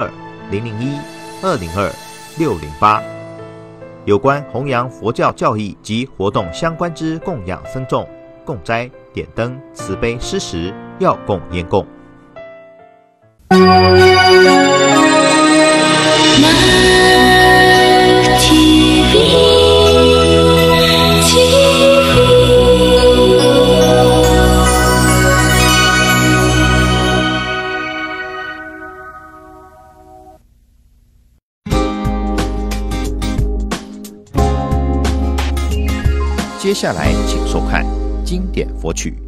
二零零一二零二六零八。有关弘扬佛教教义及活动相关之供养僧众供斋点灯慈悲施食药供烟供接下来，请收看经典佛曲。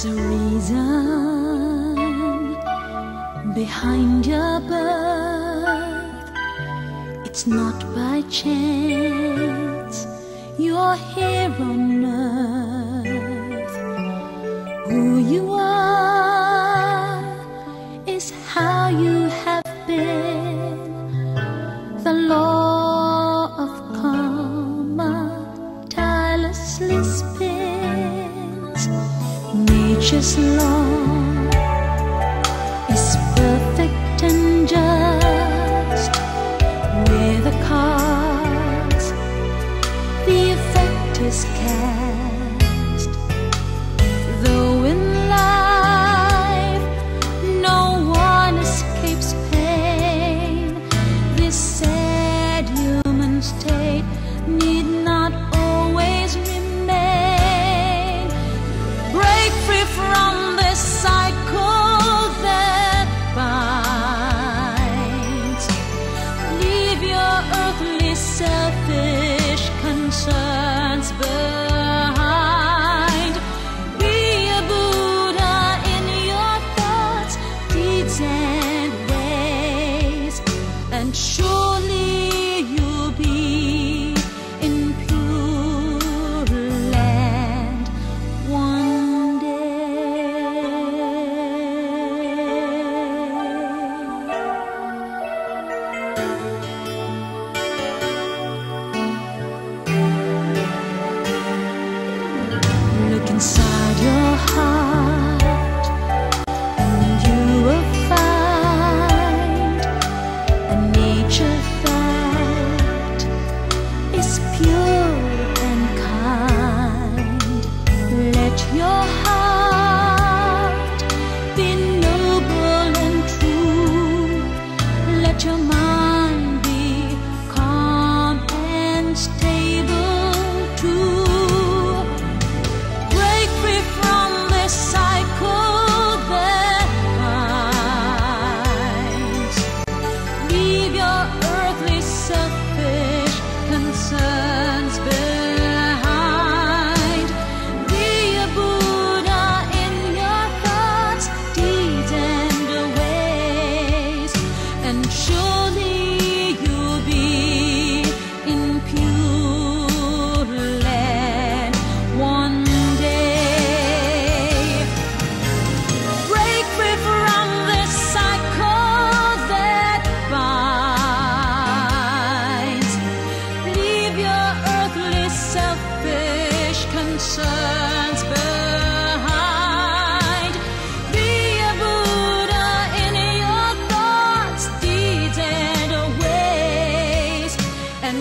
There's a reason behind your birth. It's not by chance you're here on earth. Who you are is how you have.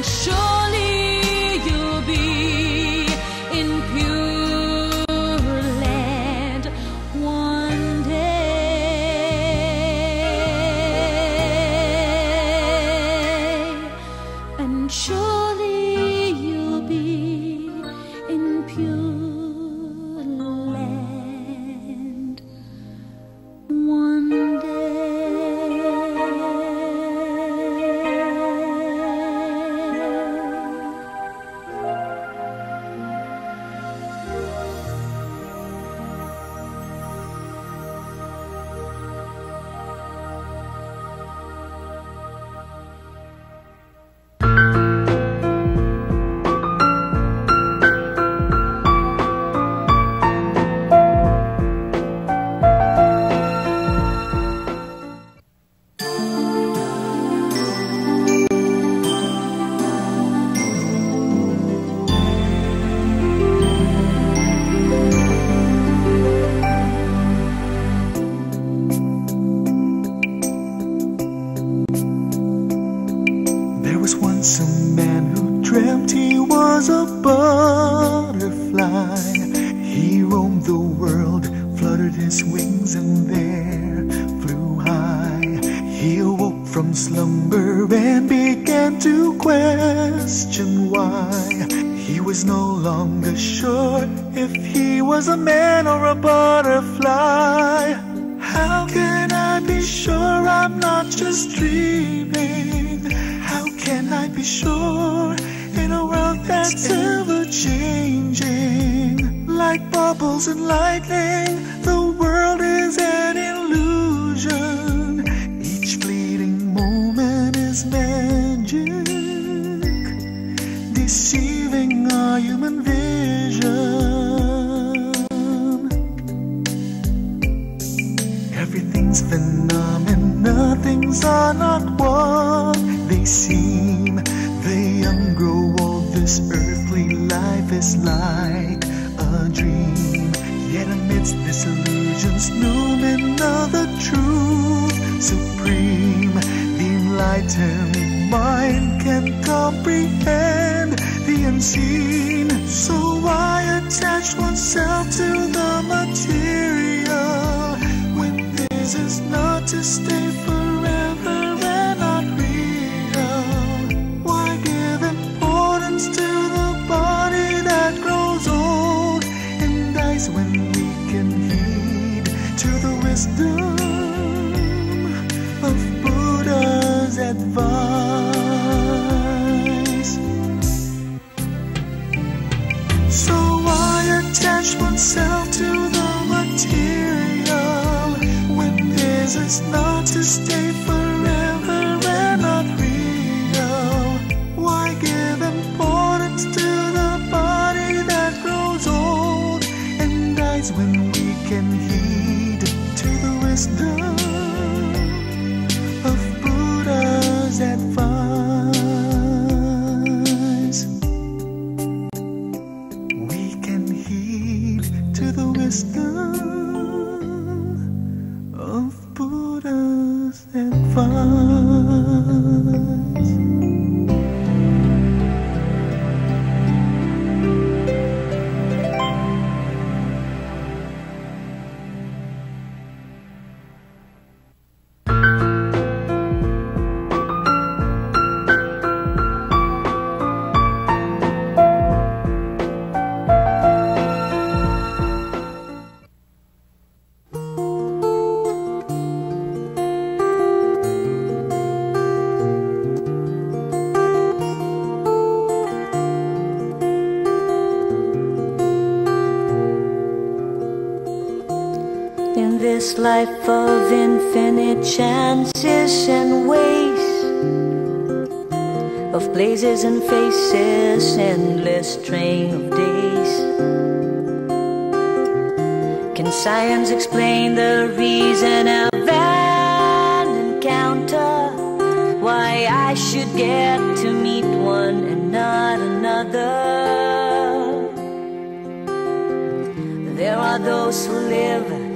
Sure. And the world is an illusion. Each fleeting moment is magic, deceiving our human vision. Everything's phenomenal, things are not what they seem. They young grow old, this earthly life is like a dream. Yet amidst this illusion's nooming of the truth supreme, the enlightened mind can comprehend the unseen. So why attach oneself to the material when this is not to stay forever life of infinite chances and ways, of places and faces, endless train of days. Can science explain the reason of an encounter? Why I should get to meet one and not another? There are those who live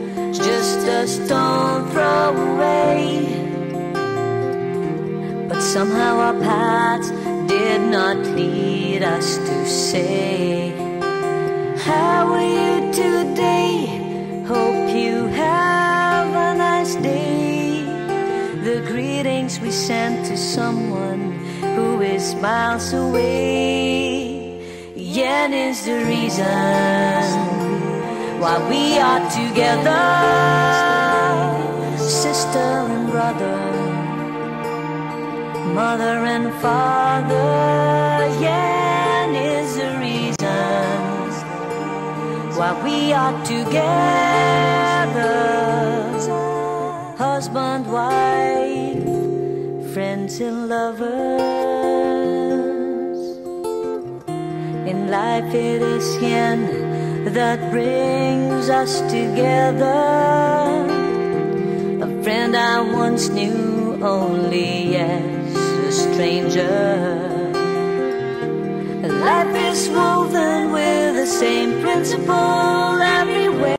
just a stone throw away. But somehow our paths did not lead us to say, How are you today? Hope you have a nice day. The greetings we send to someone who is miles away. Yen is the reason why we are together, sister and brother, mother and father. Yen is the reason why we are together, husband, wife, friends and lovers. In life it is yen that brings us together. A friend I once knew only as a stranger. Life is woven with the same principle everywhere.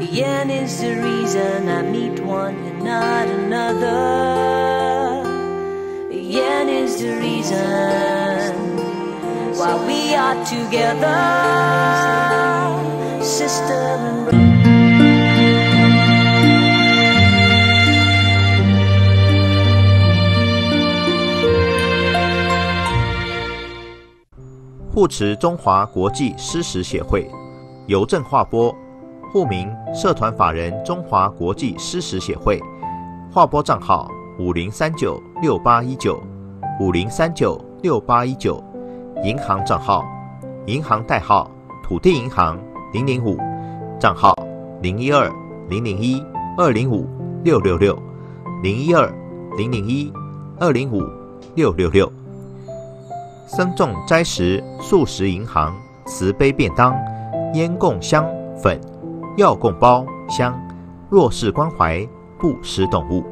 Yen is the reason I meet one and not another. Yen is the reason while we are together, sister 护持中华国际诗词协会，邮政划拨，户名社团法人中华国际诗词协会，划拨账号五零三九六八一九五零三九六八一九，银行账号，银行代号土地银行零零五，账号零一二零零一二零五六六六零一二零零一二零五六六六。僧众斋食素食银行慈悲便当烟供香粉药供包香弱势关怀不施动物。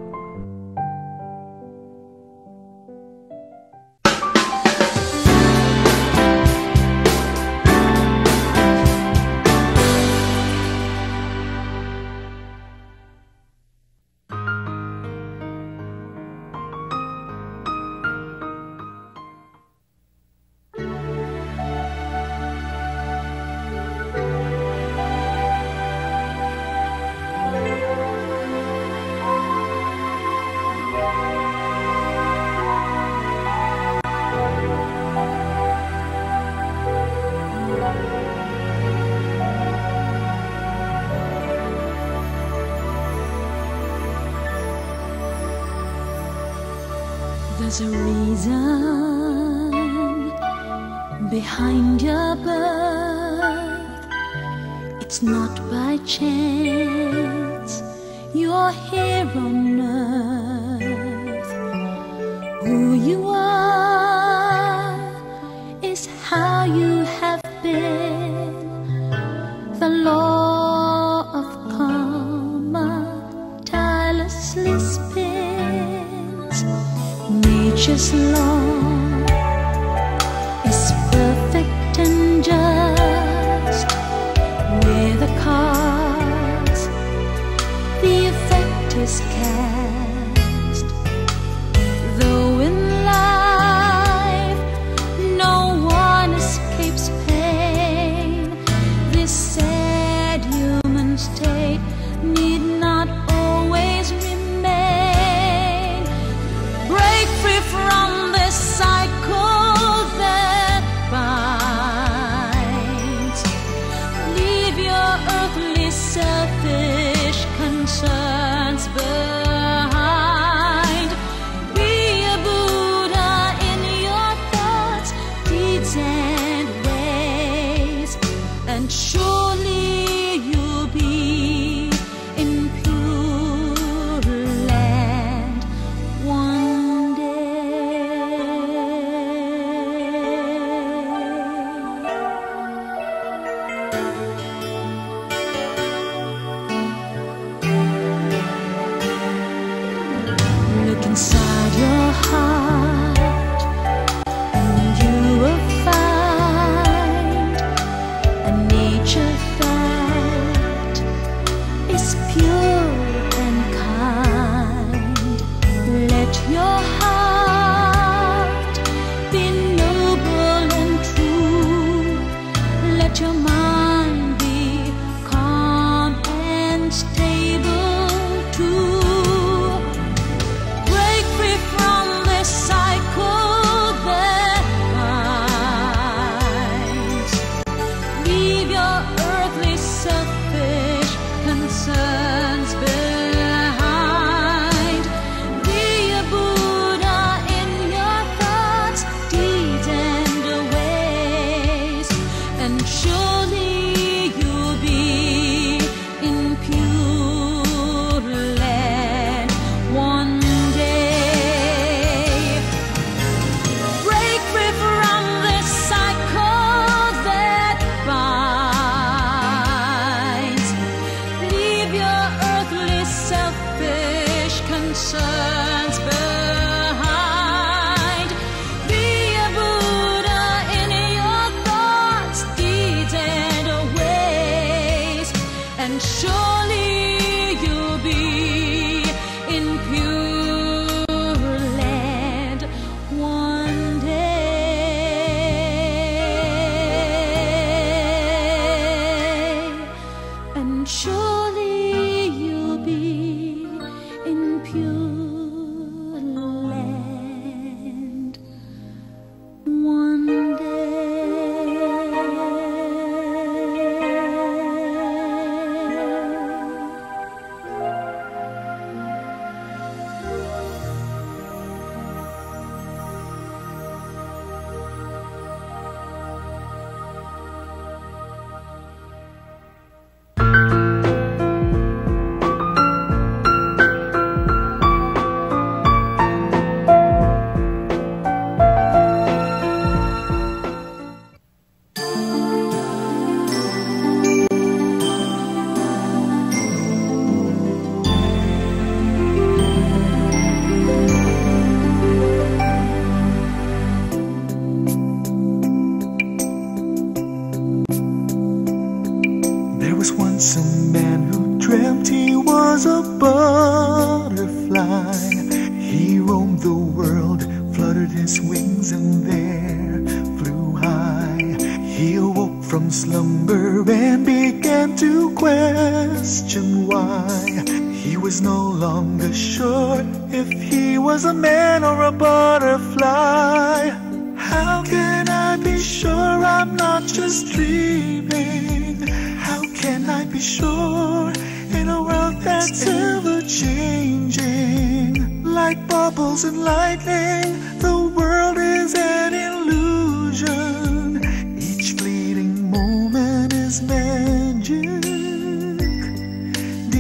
There's a reason behind your birth. It's not by chance you're here on earth. precious love.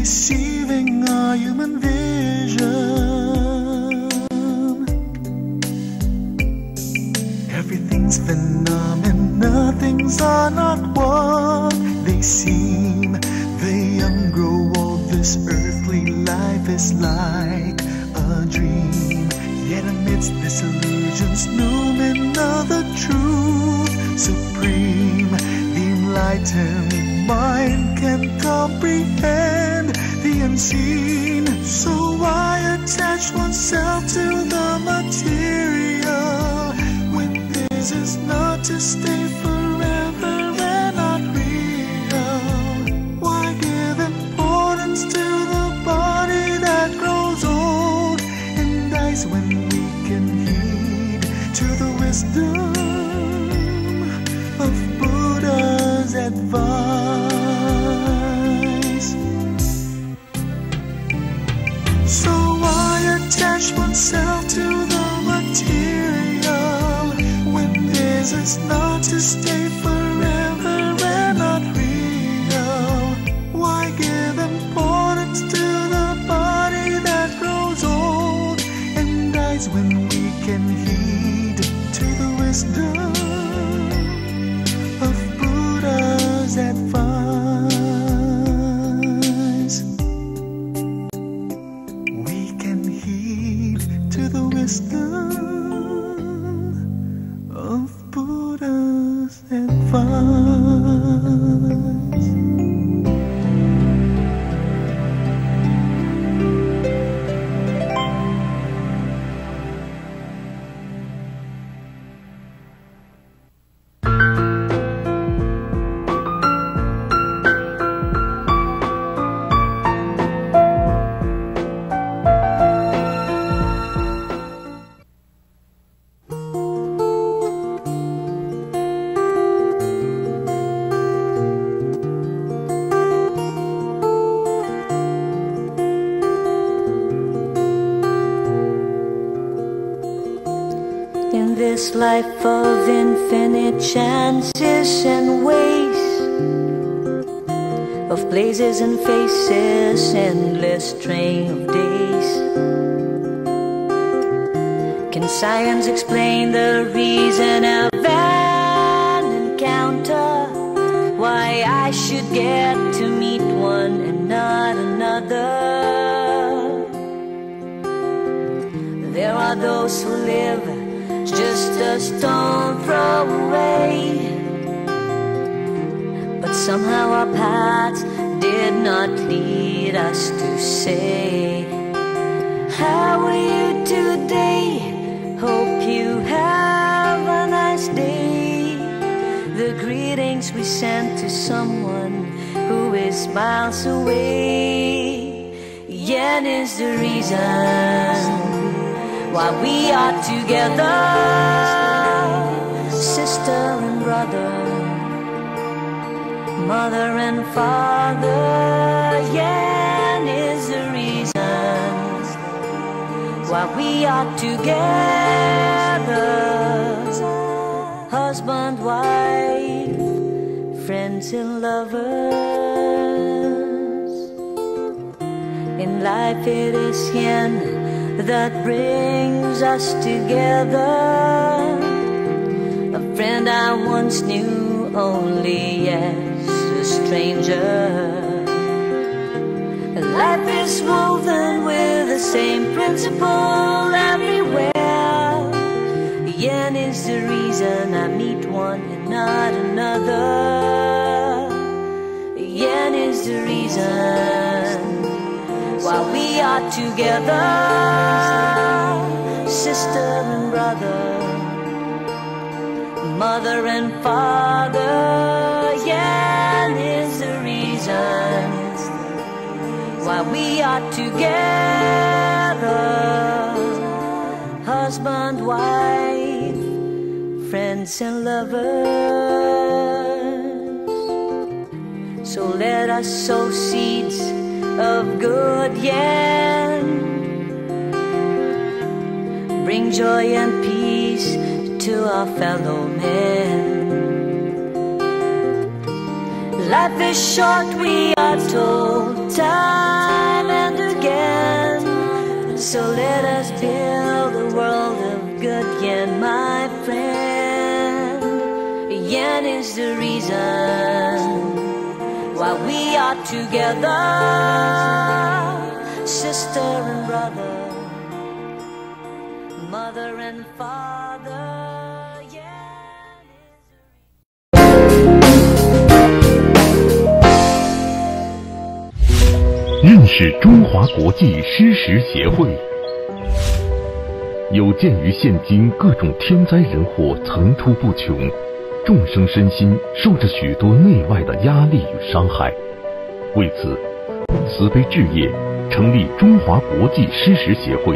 Deceiving our human vision. Everything's phenomena, things are not what they seem. The young grow old, this earthly life is like a dream. Yet amidst this illusion's lumina, the truth supreme, the enlightened mind can comprehend unseen. So why attach oneself to the material when this is not to stay forever and not real? Why give importance to the body that grows old and dies when we can heed to the wisdom of Buddha's advice? This life of infinite chances and ways, of places and faces, endless train of days. Can science explain the reason of an encounter? Why I should get to meet one and not another? There are those who live just a stone throw away. But somehow our paths did not lead us to say, How are you today? Hope you have a nice day. The greetings we send to someone who is miles away. Yen is the reason why we are together, sister and brother, mother and father. Yen is the reason why we are together, husband, wife, friends and lovers. In life it is yen that brings us together. A friend I once knew only as a stranger. Life is woven with the same principle everywhere. Yen is the reason I meet one and not another. Yen is the reason why we are together, sister and brother, mother and father. Yeah, is the reason why we are together, husband, wife, friends and lovers. So let us sow seeds of good, yen. Bring joy and peace to our fellow men. Life is short, we are told time and again. So let us build a world of good, yen, my friend. Yen is the reason we are together, sister and brother, mother and father. 认识中华国际诗实协会。有鉴于现今各种天灾人祸层出不穷，众生身心受着许多内外的压力与伤害，为此，慈悲置业成立中华国际诗实协会，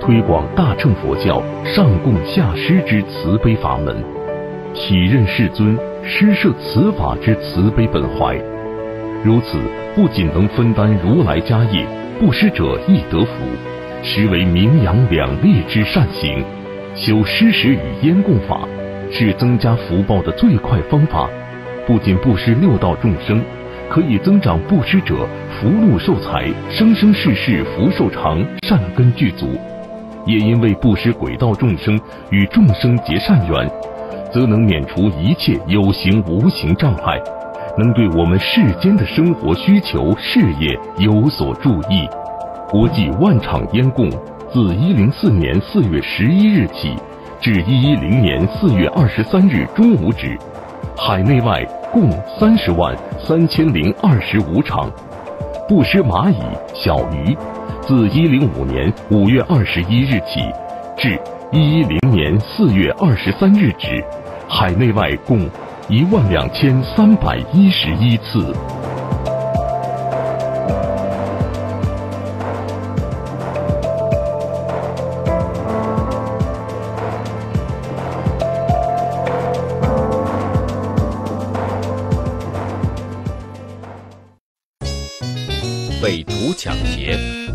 推广大乘佛教上供下施之慈悲法门，体认世尊施设此法之慈悲本怀。如此，不仅能分担如来家业，布施者亦得福，实为名扬两利之善行。修施食与烟供法，是增加福报的最快方法。不仅布施六道众生，可以增长布施者福禄寿财，生生世世福寿长，善根具足。也因为布施轨道众生与众生结善缘，则能免除一切有形无形障碍。能对我们世间的生活需求、事业有所注意。国际万场烟供自一零四年四月十一日起至一一零年四月二十三日中午止，海内外共三十万三千零二十五场。布施蚂蚁、小鱼，自一零五年五月二十一日起至一一零年四月二十三日止，海内外共。一万两千三百一十一次。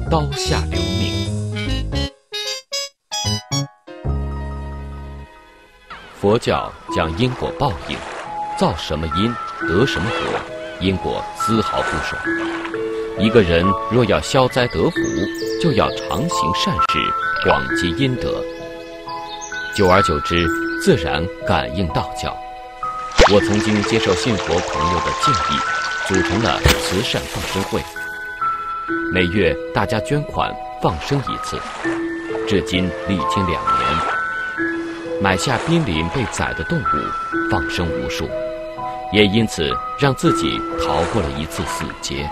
刀下留名。佛教讲因果报应。造什么因得什么果，因果丝毫不爽。一个人若要消灾得福，就要常行善事，广积阴德。久而久之，自然感应道教。我曾经接受信佛朋友的建议，组成了慈善放生会。每月大家捐款放生一次，至今历经两年，买下濒临被宰的动物，放生无数。也因此让自己逃过了一次死劫。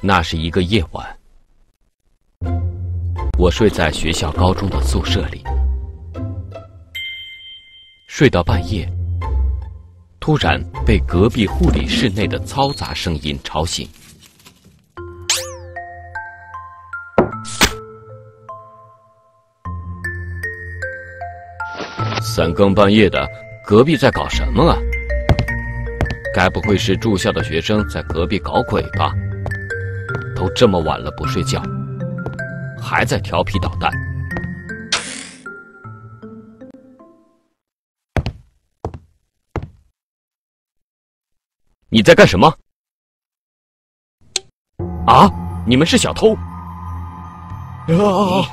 那是一个夜晚，我睡在学校高中的宿舍里，睡到半夜，突然被隔壁护理室内的嘈杂声音吵醒。三更半夜的，隔壁在搞什么啊？该不会是住校的学生在隔壁搞鬼吧？都这么晚了不睡觉，还在调皮捣蛋。你在干什么？啊！你们是小偷！啊！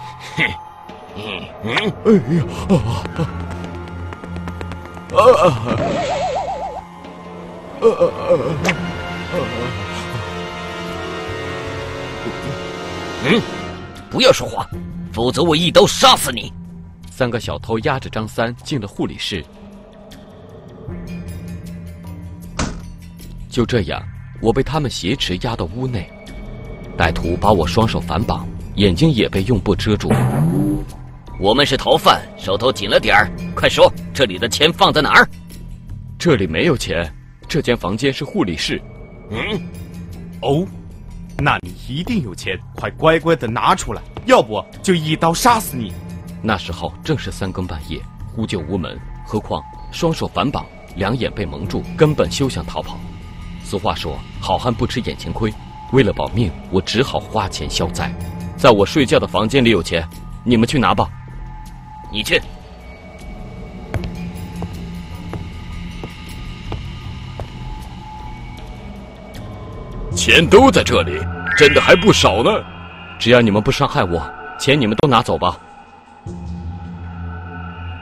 嗯嗯，哎呀！啊！啊嗯，不要说话，否则我一刀杀死你！三个小偷押着张三进了护理室。就这样，我被他们挟持押到屋内。歹徒把我双手反绑，眼睛也被用布遮住。我们是逃犯，手头紧了点儿，快说，这里的钱放在哪儿？这里没有钱，这间房间是护理室。嗯，哦，那你一定有钱，快乖乖的拿出来，要不就一刀杀死你。那时候正是三更半夜，呼救无门，何况双手反绑。两眼被蒙住，根本休想逃跑。俗话说：“好汉不吃眼前亏。”为了保命，我只好花钱消灾。在我睡觉的房间里有钱，你们去拿吧。你去。钱都在这里，真的还不少呢。只要你们不伤害我，钱你们都拿走吧。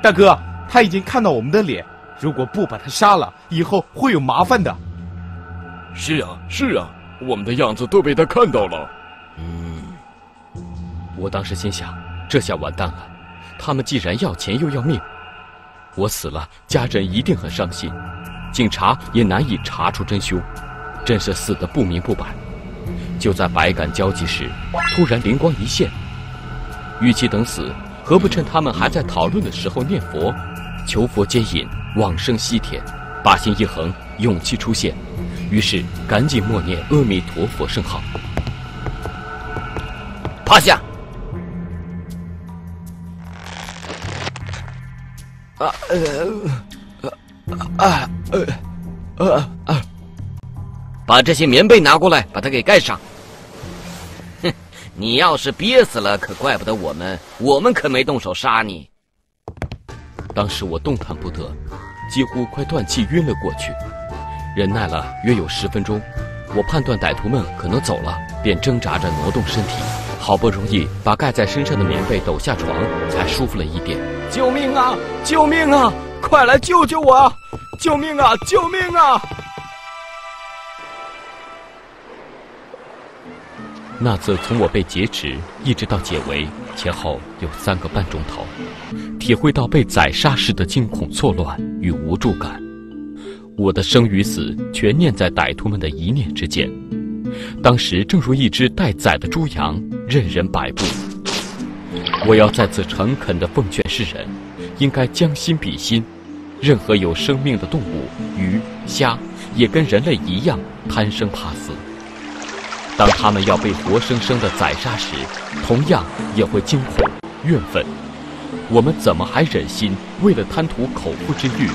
大哥，他已经看到我们的脸。如果不把他杀了，以后会有麻烦的。是啊，是啊，我们的样子都被他看到了。嗯，我当时心想，这下完蛋了。他们既然要钱又要命，我死了，家人一定很伤心，警察也难以查出真凶，真是死的不明不白。就在百感交集时，突然灵光一现：与其等死，何不趁他们还在讨论的时候念佛，求佛接引。往生西天，把心一横，勇气出现，于是赶紧默念阿弥陀佛圣号。趴下！啊呃呃啊呃呃啊！把这些棉被拿过来，把它给盖上。哼，你要是憋死了，可怪不得我们，我们可没动手杀你。当时我动弹不得。几乎快断气晕了过去，忍耐了约有十分钟，我判断歹徒们可能走了，便挣扎着挪动身体，好不容易把盖在身上的棉被抖下床，才舒服了一点。救命啊！救命啊！快来救救我！救命啊！救命啊！那次从我被劫持一直到解围，前后有三个半钟头。体会到被宰杀时的惊恐错乱与无助感，我的生与死全念在歹徒们的一念之间。当时正如一只待宰的猪羊，任人摆布。我要再次诚恳地奉劝世人，应该将心比心。任何有生命的动物，鱼、虾，也跟人类一样贪生怕死。当他们要被活生生的宰杀时，同样也会惊恐、怨愤。我们怎么还忍心为了贪图口腹之欲